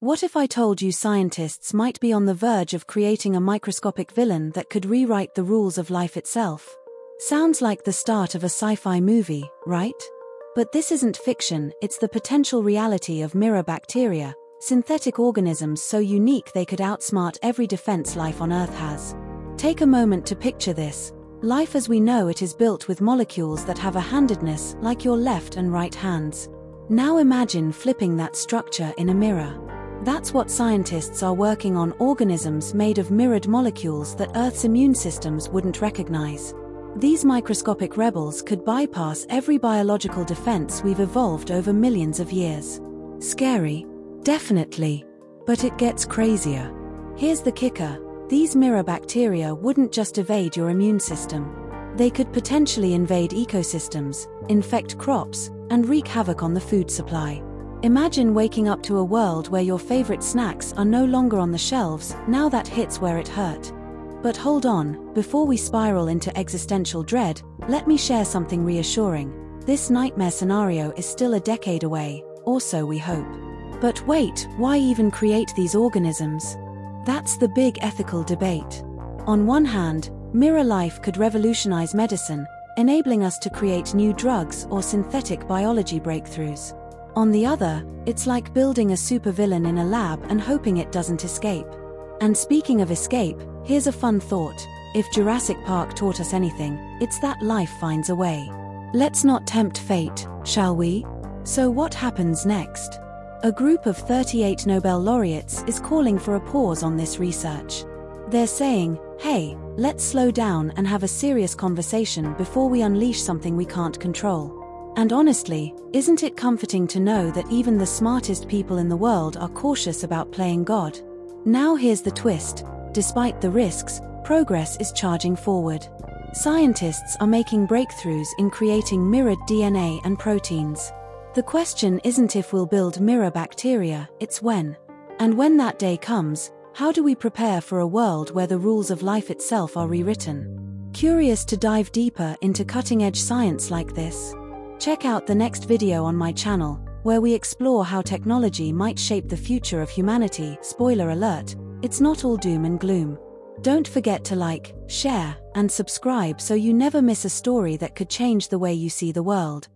What if I told you scientists might be on the verge of creating a microscopic villain that could rewrite the rules of life itself? Sounds like the start of a sci fi movie, right? But this isn't fiction, it's the potential reality of mirror bacteria, synthetic organisms so unique they could outsmart every defense life on Earth has. Take a moment to picture this. Life as we know it is built with molecules that have a handedness like your left and right hands. Now imagine flipping that structure in a mirror. That's what scientists are working on organisms made of mirrored molecules that Earth's immune systems wouldn't recognize. These microscopic rebels could bypass every biological defense we've evolved over millions of years. Scary? Definitely. But it gets crazier. Here's the kicker these mirror bacteria wouldn't just evade your immune system. They could potentially invade ecosystems, infect crops, and wreak havoc on the food supply. Imagine waking up to a world where your favorite snacks are no longer on the shelves, now that hits where it hurt. But hold on, before we spiral into existential dread, let me share something reassuring. This nightmare scenario is still a decade away, or so we hope. But wait, why even create these organisms? That's the big ethical debate. On one hand, mirror life could revolutionize medicine, enabling us to create new drugs or synthetic biology breakthroughs. On the other, it's like building a supervillain in a lab and hoping it doesn't escape. And speaking of escape, here's a fun thought. If Jurassic Park taught us anything, it's that life finds a way. Let's not tempt fate, shall we? So, what happens next? A group of 38 Nobel laureates is calling for a pause on this research. They're saying, hey, let's slow down and have a serious conversation before we unleash something we can't control. And honestly, isn't it comforting to know that even the smartest people in the world are cautious about playing God? Now here's the twist despite the risks, progress is charging forward. Scientists are making breakthroughs in creating mirrored DNA and proteins. The question isn't if we'll build mirror bacteria, it's when. And when that day comes, how do we prepare for a world where the rules of life itself are rewritten? Curious to dive deeper into cutting edge science like this? Check out the next video on my channel, where we explore how technology might shape the future of humanity. Spoiler alert, it's not all doom and gloom. Don't forget to like, share, and subscribe so you never miss a story that could change the way you see the world.